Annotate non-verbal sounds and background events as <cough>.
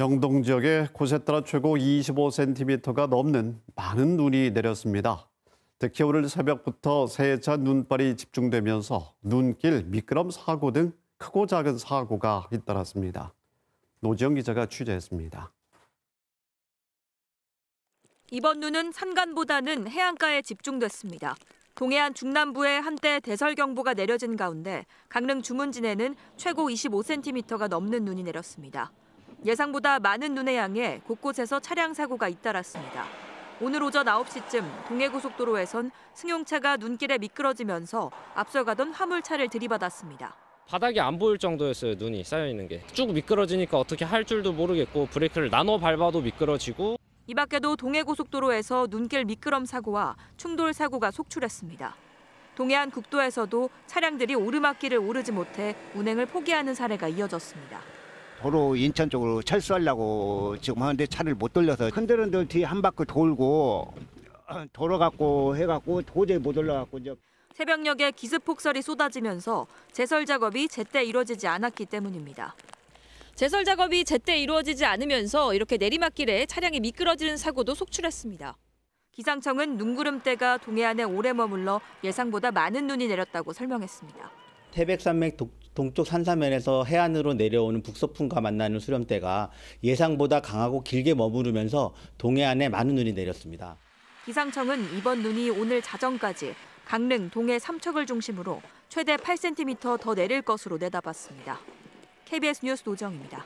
영동 지역에 곳에 따라 최고 25cm가 넘는 많은 눈이 내렸습니다. 특히 오늘 새벽부터 세차 눈발이 집중되면서 눈길, 미끄럼 사고 등 크고 작은 사고가 잇따랐습니다. 노지영 기자가 취재했습니다. 이번 눈은 산간보다는 해안가에 집중됐습니다. 동해안 중남부에 한때 대설경보가 내려진 가운데 강릉 주문진에는 최고 25cm가 넘는 눈이 내렸습니다. 예상보다 많은 눈의 양에 곳곳에서 차량 사고가 잇따랐습니다. 오늘 오전 9시쯤 동해고속도로에선 승용차가 눈길에 미끄러지면서 앞서가던 화물차를 들이받았습니다. 바닥이 안 보일 정도였어요 눈이 쌓여 있는 게 쭉 미끄러지니까 어떻게 할 줄도 모르겠고 브레이크를 나눠 밟아도 미끄러지고 이 밖에도 동해고속도로에서 눈길 미끄럼 사고와 충돌 사고가 속출했습니다. 동해안 국도에서도 차량들이 오르막길을 오르지 못해 운행을 포기하는 사례가 이어졌습니다. 도로 인천 쪽으로 철수하려고 지금 하는데 차를 못 돌려서 흔들흔들 뒤에 한 바퀴 돌고 <clears throat> 돌아갖고 해갖고 도저히 못 올라갖고 이제 새벽녘에 기습 폭설이 쏟아지면서 제설 작업이 제때 이루어지지 않았기 때문입니다. 제설 작업이 제때 이루어지지 않으면서 이렇게 내리막길에 차량이 미끄러지는 사고도 속출했습니다. 기상청은 눈구름대가 동해안에 오래 머물러 예상보다 많은 눈이 내렸다고 설명했습니다. 태백산맥 동- 동쪽 산사면에서 해안으로 내려오는 북서풍과 만나는 수렴대가 예상보다 강하고 길게 머무르면서 동해안에 많은 눈이 내렸습니다. 기상청은 이번 눈이 오늘 자정까지 강릉, 동해 삼척을 중심으로 최대 8cm 더 내릴 것으로 내다봤습니다. KBS 뉴스 노정입니다.